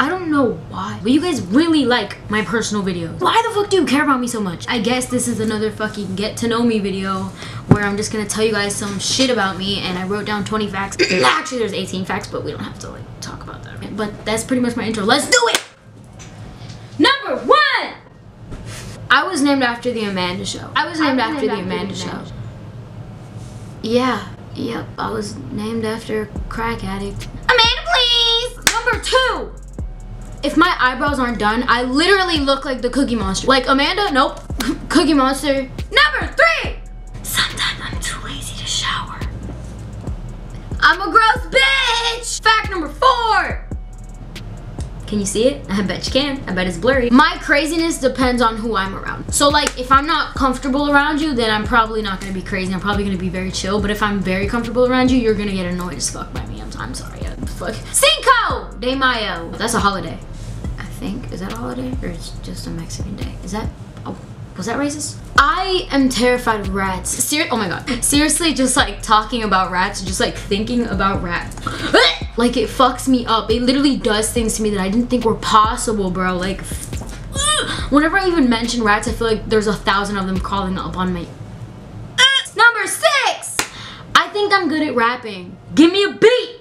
I don't know why, but you guys really like my personal videos. Why the fuck do you care about me so much? I guess this is another fucking get to know me video where I'm just gonna tell you guys some shit about me and I wrote down 20 facts. Actually, there's 18 facts, but we don't have to like talk about that. But that's pretty much my intro. Let's do it! Number one! I was named after the Amanda Show. I was named, I was after, named the after Amanda the Show. Amanda Yeah, yep, I was named after crack addict. Amanda, please! Number two! If my eyebrows aren't done, I literally look like the Cookie Monster. Like Amanda, nope. Cookie Monster. Number three! Sometimes I'm too lazy to shower. I'm a gross bitch! Fact number four! Can you see it? I bet you can. I bet it's blurry. My craziness depends on who I'm around. So like if I'm not comfortable around you, then I'm probably not gonna be crazy. I'm probably gonna be very chill. But if I'm very comfortable around you, you're gonna get annoyed as fuck by me. I'm, I'm sorry. I- Fuck. Cinco de Mayo. That's a holiday. I think. Is that a holiday? Or it's just a Mexican day? Is that oh was that racist? I am terrified of rats. Ser- oh my god. Seriously, just like talking about rats, just like thinking about rats. like it fucks me up. It literally does things to me that I didn't think were possible, bro. Like whenever I even mention rats, I feel like there's a thousand of them crawling up on me. Ah! Number six! I think I'm good at rapping. Give me a beat!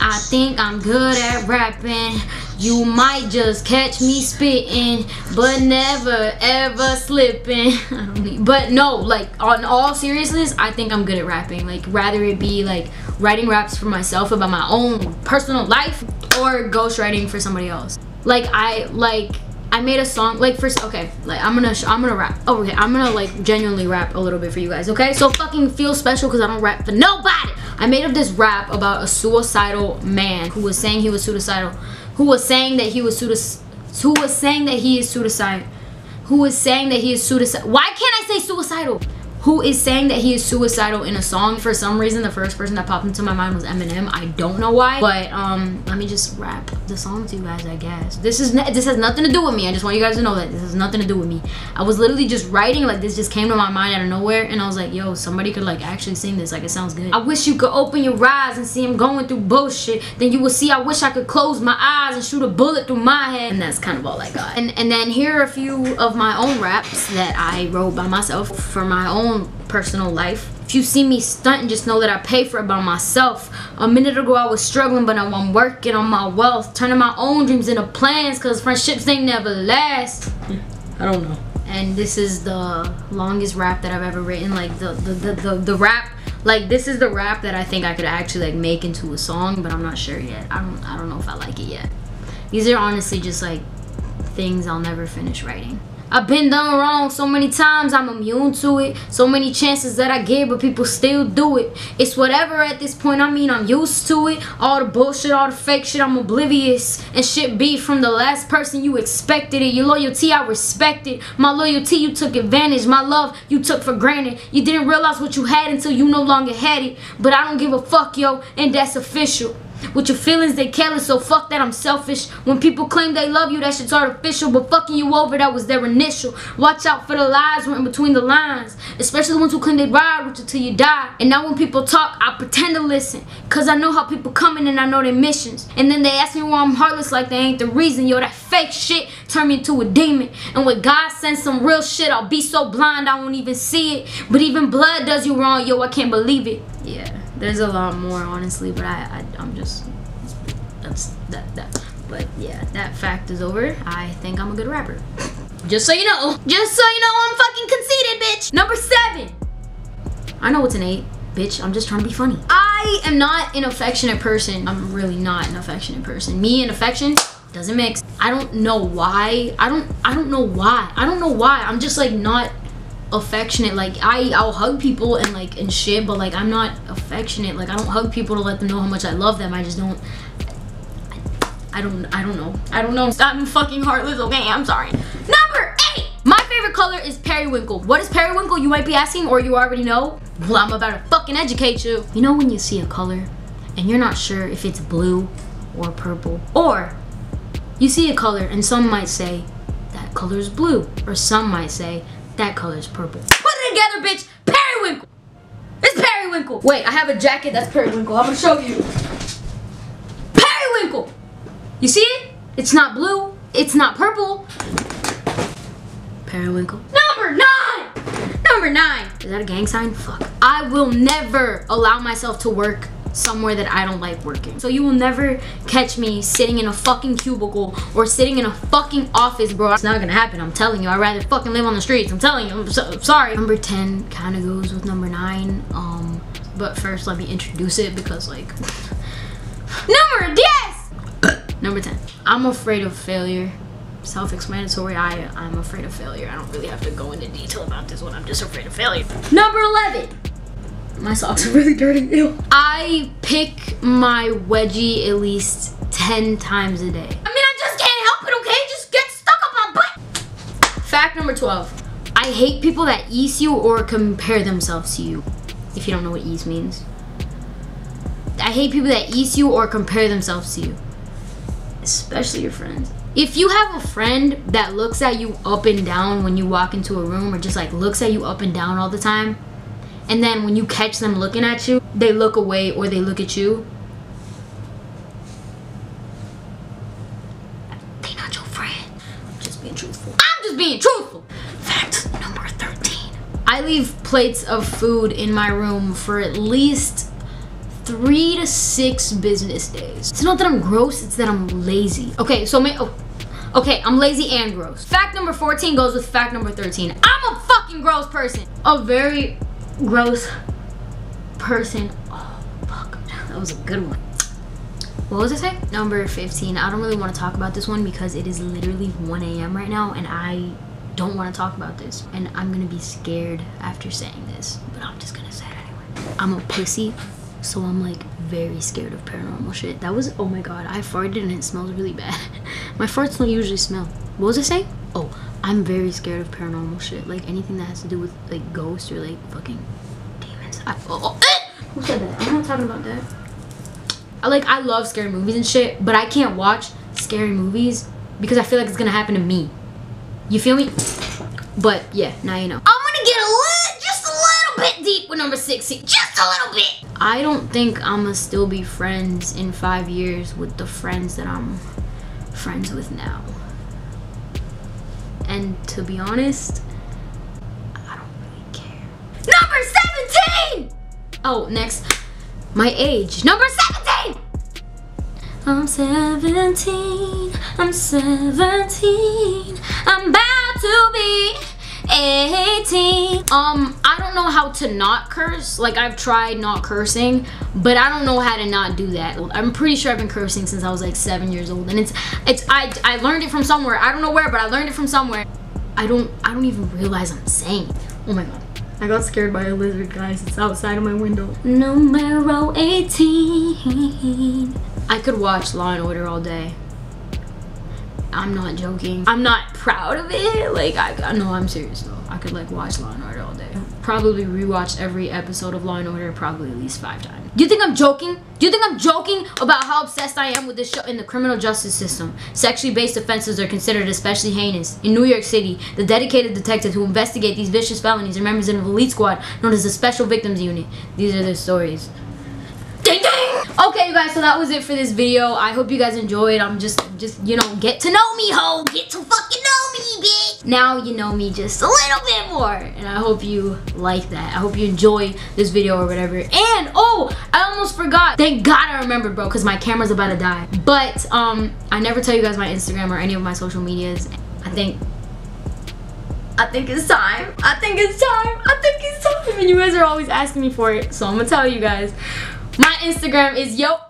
I think I'm good at rapping. You might just catch me spitting, but never ever slipping. But no, like on all seriousness, I think I'm good at rapping. Like rather it be like writing raps for myself about my own personal life or ghostwriting for somebody else. Like I like I made a song like first okay like I'm gonna I'm gonna rap oh, okay I'm gonna like genuinely rap a little bit for you guys okay so fucking feel special because I don't rap for nobody I made up this rap about a suicidal man who was saying he was suicidal who was saying that he was suicidal who was saying that he is suicide who is saying that he is suicide why can't I say suicidal who is saying that he is suicidal in a song. For some reason the first person that popped into my mind was Eminem. I don't know why but um let me just rap the song to you guys I guess. This is this has nothing to do with me. I just want you guys to know that this has nothing to do with me. I was literally just writing like this just came to my mind out of nowhere and I was like yo somebody could like actually sing this. Like it sounds good. I wish you could open your eyes and see him going through bullshit. Then you will see I wish I could close my eyes and shoot a bullet through my head. And that's kind of all I got. And and then here are a few of my own raps that I wrote by myself for my own personal life. If you see me stunting, just know that I pay for it by myself. A minute ago I was struggling, but now I'm working on my wealth, turning my own dreams into plans, cause friendships they never last. I don't know. And this is the longest rap that I've ever written. Like the the, the, the, the rap like this is the rap that I think I could actually like make into a song, but I'm not sure yet. I don't I don't know if I like it yet. These are honestly just like things I'll never finish writing. I've been done wrong so many times, I'm immune to it. So many chances that I give, but people still do it. It's whatever at this point, I mean, I'm used to it. All the bullshit, all the fake shit, I'm oblivious. And shit be from the last person you expected it. Your loyalty, I respected. My loyalty, you took advantage. My love, you took for granted. You didn't realize what you had until you no longer had it. But I don't give a fuck, yo, and that's official. With your feelings, they careless, so fuck that I'm selfish. When people claim they love you, that shit's artificial. But fucking you over, that was their initial. Watch out for the lies written between the lines. Especially the ones who claim they ride with you till you die. And now when people talk, I pretend to listen. Cause I know how people coming and I know their missions. And then they ask me why I'm heartless like they ain't the reason. Yo, that fake shit turned me into a demon. And when God sends some real shit, I'll be so blind I won't even see it. But even blood does you wrong, yo, I can't believe it. Yeah. There's a lot more, honestly, but I, I I'm just that's that that. But yeah, that fact is over. I think I'm a good rapper. Just so you know, just so you know, I'm fucking conceited, bitch. Number seven. I know it's an eight, bitch. I'm just trying to be funny. I am not an affectionate person. I'm really not an affectionate person. Me and affection doesn't mix. I don't know why. I don't. I don't know why. I don't know why. I'm just like not affectionate like i i'll hug people and like and shit but like i'm not affectionate. Like i don't hug people to let them know how much i love them. I just don't i, don't i don't know. I don't know. Stop me fucking heartless okay? I'm sorry. Number eight! My favorite color is periwinkle. What is periwinkle you might be asking or you already know? Well i'm about to fucking educate you. You know when you see a color and you're not sure if it's blue or purple? Or you see a color and some might say that color is blue or some might say that color is purple. Put it together, bitch. Periwinkle. It's periwinkle. Wait, I have a jacket that's periwinkle. I'm gonna show you. Periwinkle. You see it? It's not blue. It's not purple. Periwinkle. Number nine. Number nine. Is that a gang sign? Fuck. I will never allow myself to work somewhere that I don't like working. So you will never catch me sitting in a fucking cubicle or sitting in a fucking office, bro. It's not gonna happen, I'm telling you. I'd rather fucking live on the streets. I'm telling you, I'm, so, sorry. Number 10 kind of goes with number nine. Um, But first, let me introduce it because like, number, yes! number 10. I'm afraid of failure. Self-explanatory, I, I'm afraid of failure. I don't really have to go into detail about this one. I'm just afraid of failure. Number 11. My socks are really dirty. Ew. I pick my wedgie at least 10 times a day. I mean, I just can't help it, okay? Just get stuck up my butt. Fact number 12. I hate people that ease you or compare themselves to you. If you don't know what ease means. I hate people that ease you or compare themselves to you. Especially your friends. If you have a friend that looks at you up and down when you walk into a room or just like looks at you up and down all the time, and then when you catch them looking at you, they look away or they look at you. They not your friend. I'm just being truthful. I'm just being truthful. Fact number 13. I leave plates of food in my room for at least three to six business days. It's not that I'm gross, it's that I'm lazy. Okay, so may oh, okay, I'm lazy and gross. Fact number 14 goes with fact number 13. I'm a fucking gross person. A very gross person. Oh, fuck. That was a good one. What was it say? Number 15. I don't really want to talk about this one because it is literally 1 a.m. right now and I don't want to talk about this. And I'm going to be scared after saying this, but I'm just going to say it anyway. I'm a pussy, so I'm like very scared of paranormal shit. That was, oh my god, I farted and it smells really bad. my farts don't usually smell. What was it say? Oh, I'm very scared of paranormal shit. Like anything that has to do with like ghosts or like fucking demons. I, oh, oh, eh! Who said that? I'm not talking about that. I like I love scary movies and shit, but I can't watch scary movies because I feel like it's gonna happen to me. You feel me? But yeah, now you know. I'm gonna get a little, just a little bit deep with number 16. Just a little bit. I don't think I'ma still be friends in five years with the friends that I'm friends with now. And to be honest, I don't really care. Number 17! Oh, next. My age. Number 17! I'm 17. I'm 17. I'm about to be 18. Um, I don't know how to not curse. Like, I've tried not cursing, but I don't know how to not do that. I'm pretty sure I've been cursing since I was like seven years old. And it's, it's, I, I learned it from somewhere. I don't know where, but I learned it from somewhere. I don't, I don't even realize I'm saying. Oh my God. I got scared by a lizard, guys. It's outside of my window. Numero 18. I could watch Law and Order all day. I'm not joking. I'm not proud of it. Like, I, I know I'm serious though. I could like watch Law and Order all day. Probably rewatch every episode of Law and Order probably at least five times. Do you think I'm joking? Do you think I'm joking about how obsessed I am with this show in the criminal justice system? Sexually based offenses are considered especially heinous. In New York City, the dedicated detectives who investigate these vicious felonies are members of an elite squad known as the Special Victims Unit. These are their stories. Ding ding! Okay, you guys, so that was it for this video. I hope you guys enjoyed. I'm just, just, you know, get to know me, ho. Get to fucking know me, bitch. Now you know me just a little bit more. And I hope you like that. I hope you enjoy this video or whatever. And, oh, I almost forgot. Thank God I remembered, bro, because my camera's about to die. But, um, I never tell you guys my Instagram or any of my social medias. I think I think it's time. I think it's time. I think it's time. And you guys are always asking me for it. So I'm gonna tell you guys. My Instagram is yo